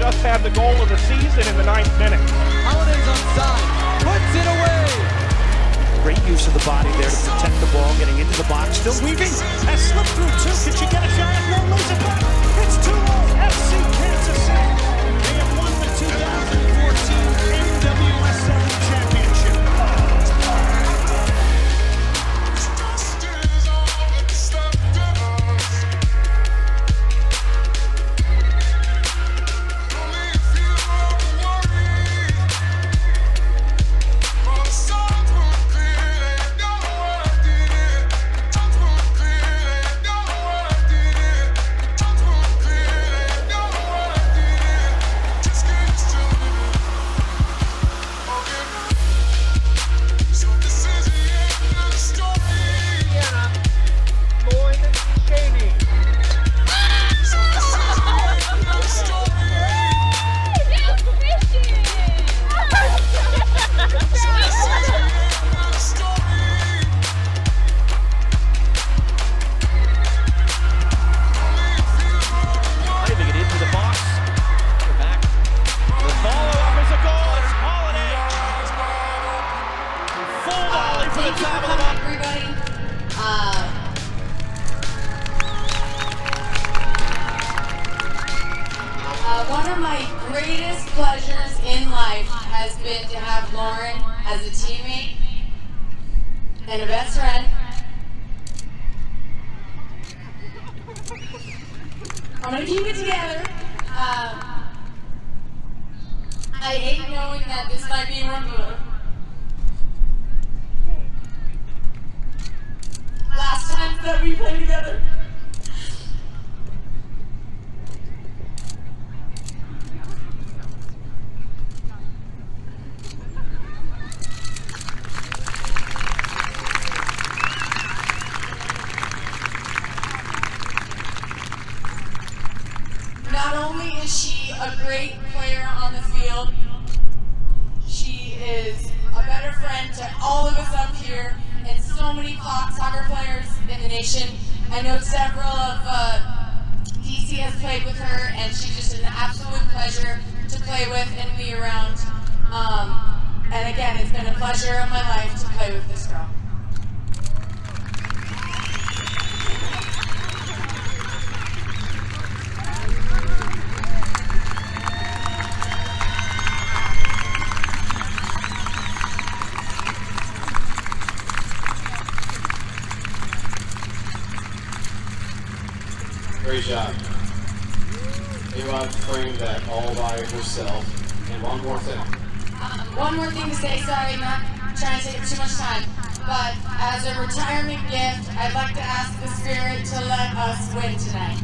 Holiday just had the goal of the season in the ninth minute. Holiday's on side, puts it away. Great use of the body there to protect the ball, getting into the box. Still weaving. Has slipped through two. Can she get a shot? No, lose it back. It's 2 of my greatest pleasures in life has been to have Lauren as a teammate and a best friend. I'm gonna keep it together. Uh, I hate knowing that this might be removed. last time that we played together. Not only is she a great player on the field, she is a better friend to all of us up here and so many soccer players in the nation. I know several of uh, DC has played with her, and she's just an absolute pleasure to play with and be around. Um, and again, it's been a pleasure of my life to play with this girl. Great job. Ava framed that all by herself. And one more thing. One more thing to say, sorry, not trying to take too much time, but as a retirement gift, I'd like to ask the spirit to let us win tonight.